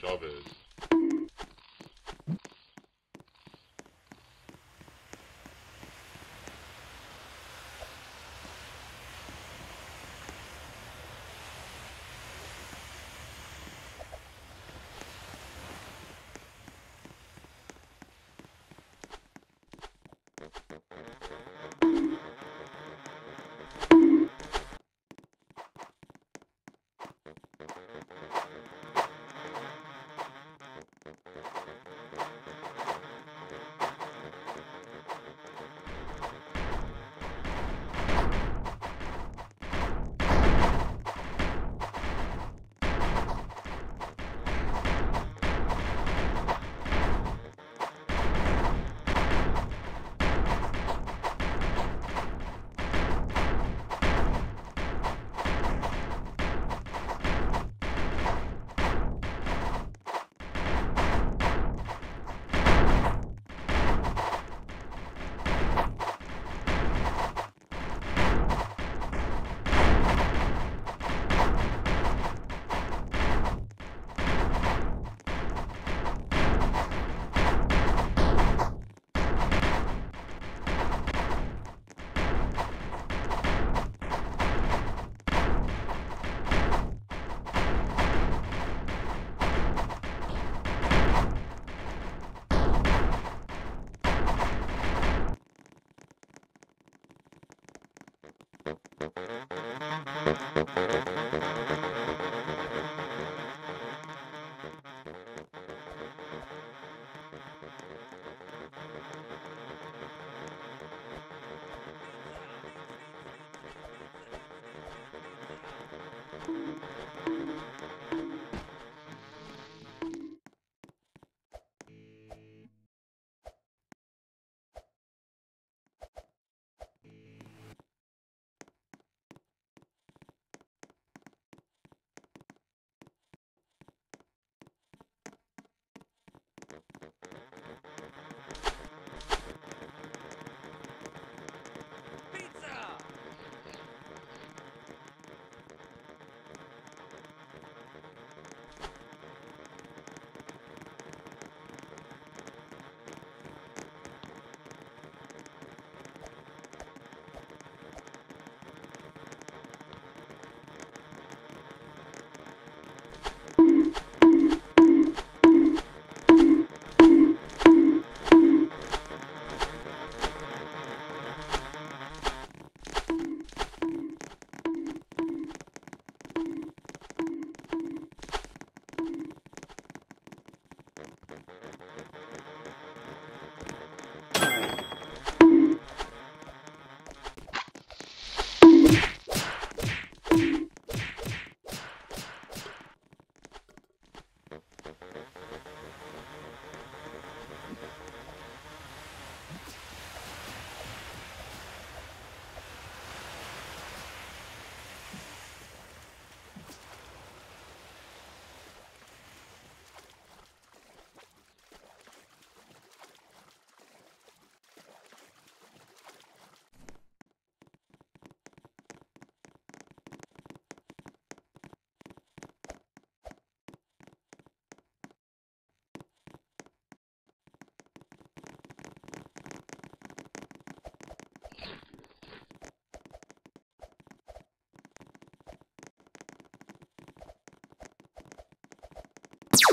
Chavez. Thank you.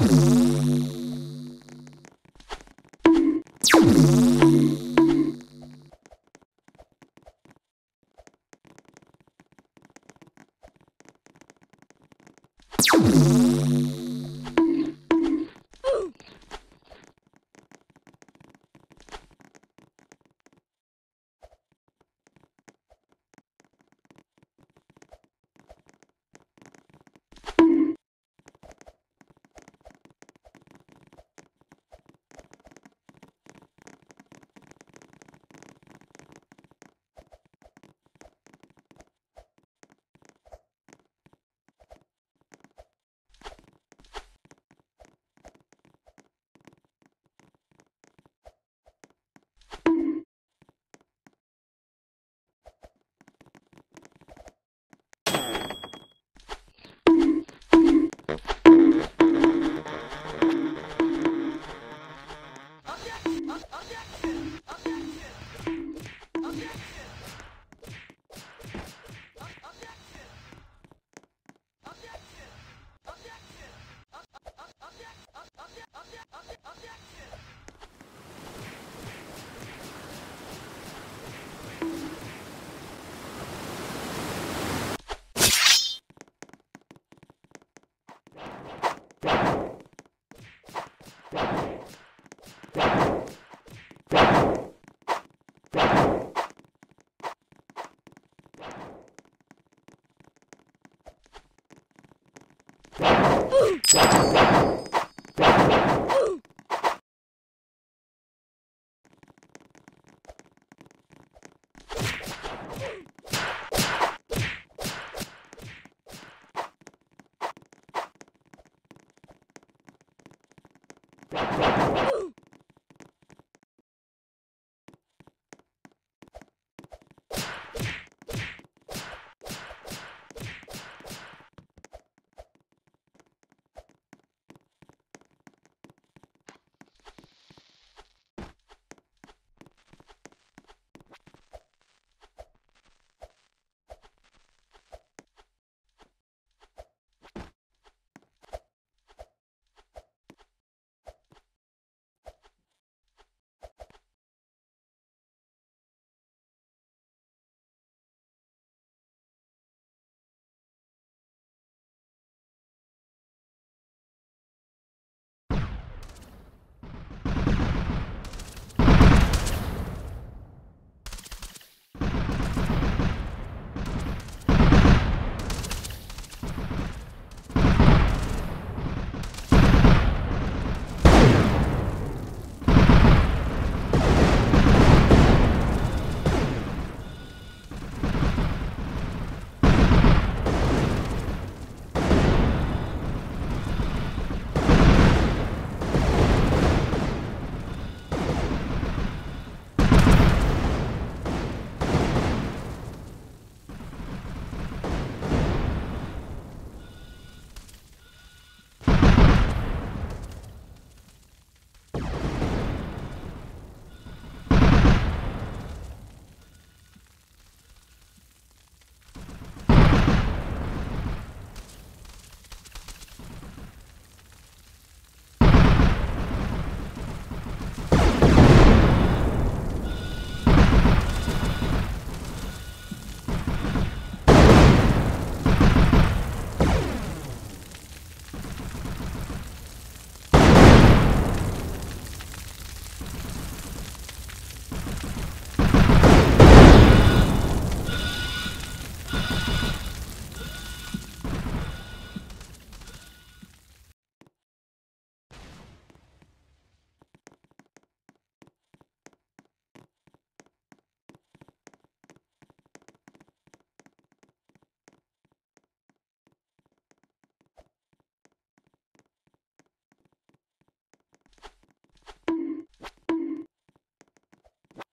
Mm-hmm. you